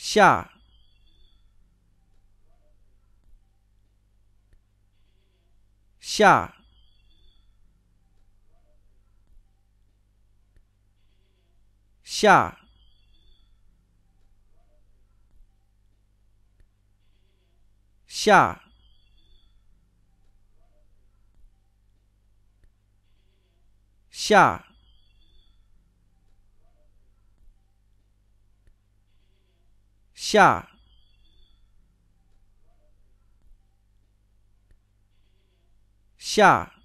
下。下。下。下。下。下下。